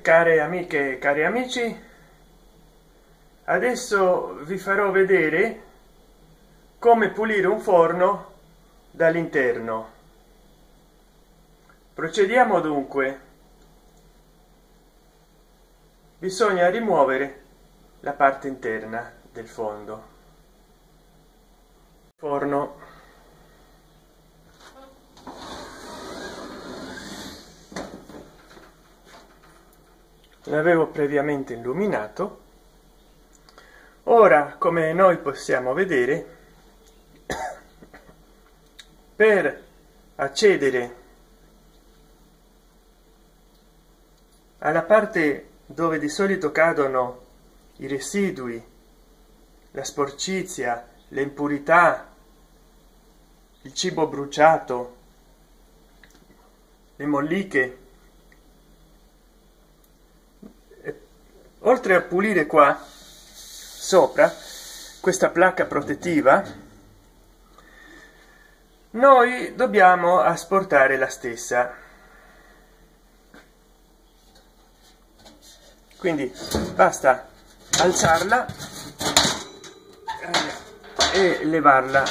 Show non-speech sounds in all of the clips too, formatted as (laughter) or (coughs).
care amiche cari amici adesso vi farò vedere come pulire un forno dall'interno. Procediamo dunque. Bisogna rimuovere la parte interna del fondo. Forno l'avevo previamente illuminato. Ora come noi possiamo vedere (coughs) per accedere alla parte dove di solito cadono i residui la sporcizia le impurità il cibo bruciato le molliche oltre a pulire qua sopra questa placca protettiva noi dobbiamo asportare la stessa. Quindi basta alzarla e levarla.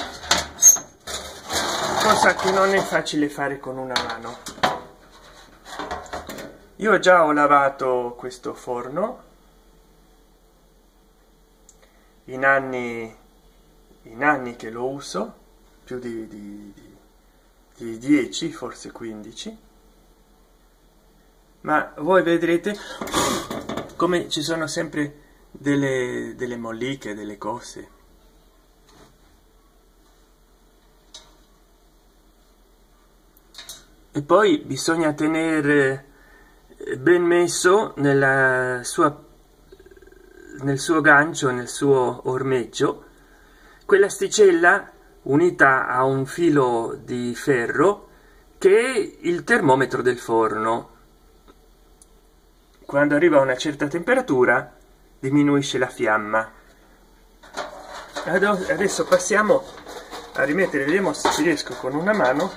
Cosa che non è facile fare con una mano. Io già ho lavato questo forno in anni in anni che lo uso più di, di, di 10 forse 15 ma voi vedrete come ci sono sempre delle, delle molliche delle cose. E poi bisogna tenere ben messo nella sua nel suo gancio nel suo ormeggio quell'asticella unita a un filo di ferro che è il termometro del forno. Quando arriva a una certa temperatura diminuisce la fiamma. Adesso passiamo a rimettere vediamo se ci riesco con una mano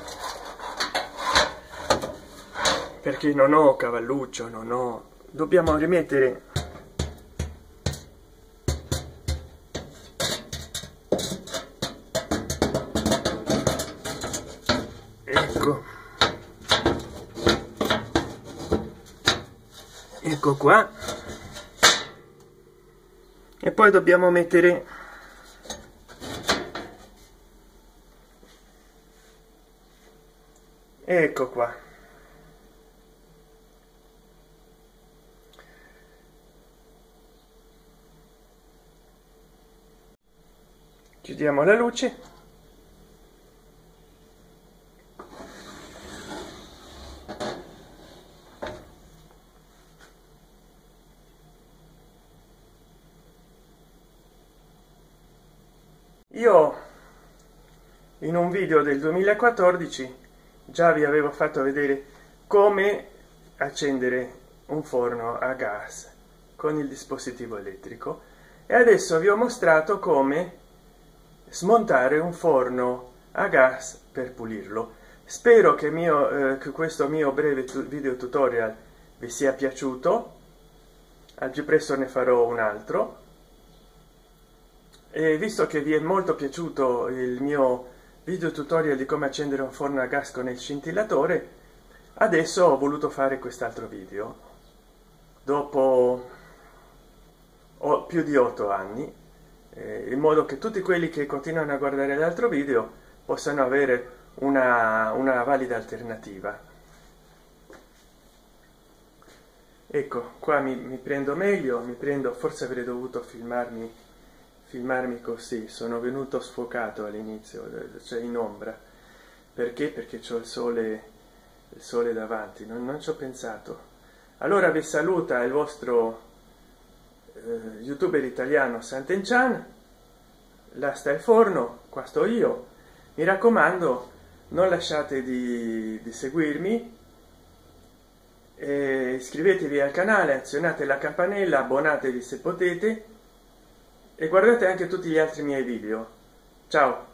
perché non ho cavalluccio non ho dobbiamo rimettere ecco. Ecco qua. E poi dobbiamo mettere ecco qua. Chiudiamo la luce io in un video del 2014 già vi avevo fatto vedere come accendere un forno a gas con il dispositivo elettrico e adesso vi ho mostrato come smontare un forno a gas per pulirlo. Spero che mio eh, che questo mio breve video tutorial vi sia piaciuto. Al più presto ne farò un altro e visto che vi è molto piaciuto il mio video tutorial di come accendere un forno a gas con il scintillatore adesso ho voluto fare quest'altro video. Dopo più di otto anni eh, in modo che tutti quelli che continuano a guardare l'altro video possano avere una, una valida alternativa. Ecco qua mi, mi prendo meglio mi prendo forse avrei dovuto filmarmi filmarmi così sono venuto sfocato all'inizio cioè in ombra. Perché? Perché c'ho il sole il sole davanti non, non ci ho pensato. Allora vi saluta il vostro eh, youtuber italiano Sant'Enchan. Là sta il forno qua sto io. Mi raccomando non lasciate di, di seguirmi. Iscrivetevi al canale azionate la campanella abbonatevi se potete e guardate anche tutti gli altri miei video. Ciao